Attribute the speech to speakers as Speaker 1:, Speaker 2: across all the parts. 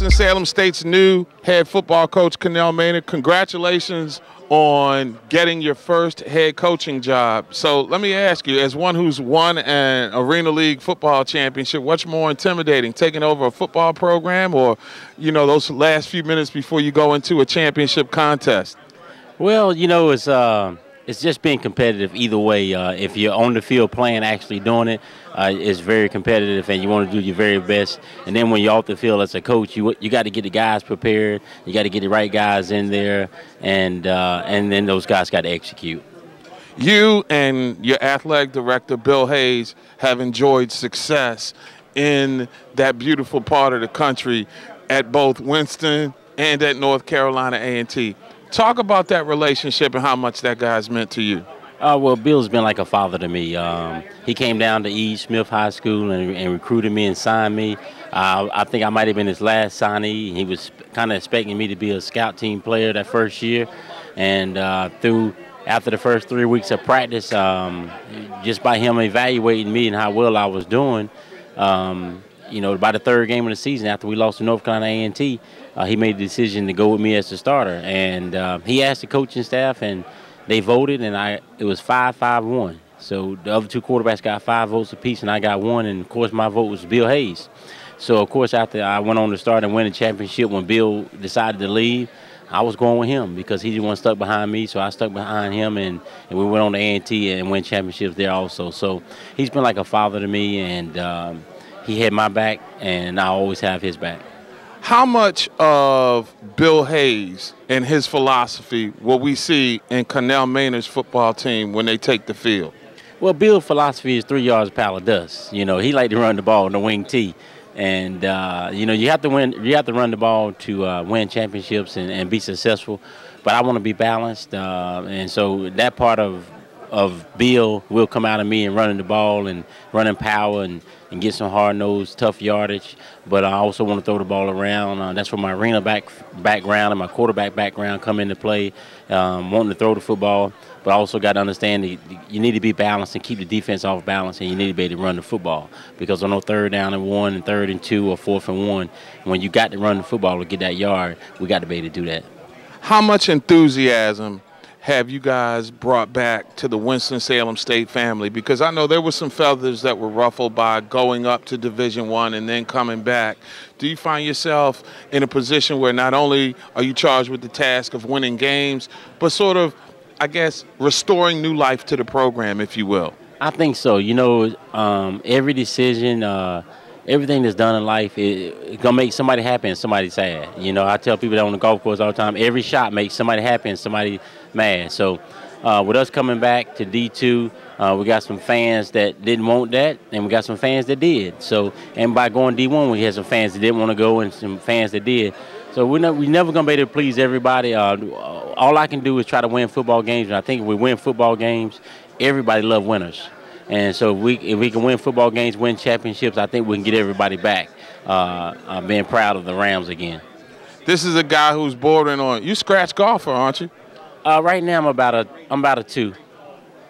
Speaker 1: Winston-Salem State's new head football coach, Connell Maynor. Congratulations on getting your first head coaching job. So let me ask you, as one who's won an Arena League football championship, what's more intimidating, taking over a football program or, you know, those last few minutes before you go into a championship contest?
Speaker 2: Well, you know, it's uh, it's just being competitive either way. Uh, if you're on the field playing, actually doing it, uh, it's very competitive, and you want to do your very best. And then when you're off the field as a coach, you you got to get the guys prepared. You got to get the right guys in there, and uh, and then those guys got to execute.
Speaker 1: You and your athletic director Bill Hayes have enjoyed success in that beautiful part of the country at both Winston and at North Carolina A&T. Talk about that relationship and how much that guy's meant to you.
Speaker 2: Uh, well, Bill's been like a father to me. Um, he came down to E. Smith High School and, and recruited me and signed me. Uh, I think I might have been his last signee. He was kind of expecting me to be a scout team player that first year. And uh, through after the first three weeks of practice, um, just by him evaluating me and how well I was doing, um, you know, by the third game of the season, after we lost to North Carolina A&T, uh, he made the decision to go with me as the starter. And uh, he asked the coaching staff, and they voted, and I it was five five one. So the other two quarterbacks got five votes apiece, and I got one. And of course, my vote was Bill Hayes. So of course, after I went on to start and win the championship, when Bill decided to leave, I was going with him because he one stuck behind me. So I stuck behind him, and, and we went on to A&T and win championships there also. So he's been like a father to me, and um, he had my back, and I always have his back.
Speaker 1: How much of Bill Hayes and his philosophy will we see in Connell Maynor's football team when they take the field?
Speaker 2: Well, Bill's philosophy is three yards a pile of dust. You know, he like to run the ball in the Wing-T. And uh, you know, you have to win. You have to run the ball to uh, win championships and, and, be successful. But I want to be balanced, uh, and so that part of of Bill will come out of me and running the ball and running power and, and get some hard nosed, tough yardage. But I also want to throw the ball around. Uh, that's where my arena back background and my quarterback background come into play. Um, wanting to throw the football, but I also got to understand that you need to be balanced and keep the defense off balance, and you need to be able to run the football. Because on no third down and one, and third and two, or fourth and one, when you got to run the football to get that yard, we got to be able to do that.
Speaker 1: How much enthusiasm have you guys brought back to the Winston-Salem State family? Because I know there were some feathers that were ruffled by going up to Division One and then coming back. Do you find yourself in a position where not only are you charged with the task of winning games, but sort of, I guess, restoring new life to the program, if you will?
Speaker 2: I think so. You know, um, every decision. Uh, everything that's done in life is gonna make somebody happy and somebody sad. You know, I tell people that on the golf course all the time. Every shot makes somebody happy and somebody mad. So, uh, with us coming back to D2, uh, we got some fans that didn't want that, and we got some fans that did. So, and by going D1, we had some fans that didn't want to go, and some fans that did. So we're, not, we're never gonna be able to please everybody. Uh, all I can do is try to win football games, and I think if we win football games, everybody love winners. And so if we if we can win football games, win championships, I think we can get everybody back uh, uh, being proud of the Rams again.
Speaker 1: This is a guy who's bordering on you scratch golfer, aren't you?
Speaker 2: Uh, right now I'm about a I'm about a two.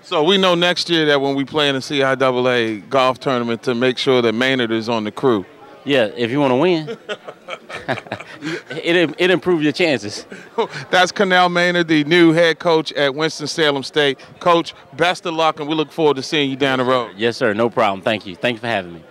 Speaker 1: So we know next year that when we play in the CIAA golf tournament to make sure that Maynor is on the crew.
Speaker 2: Yeah, if you want to win, it it improves your chances.
Speaker 1: That's Connell Maynor, the new head coach at Winston-Salem State. Coach, best of luck, and we look forward to seeing you down the road.
Speaker 2: Yes, sir. No problem. Thank you. Thank you for having me.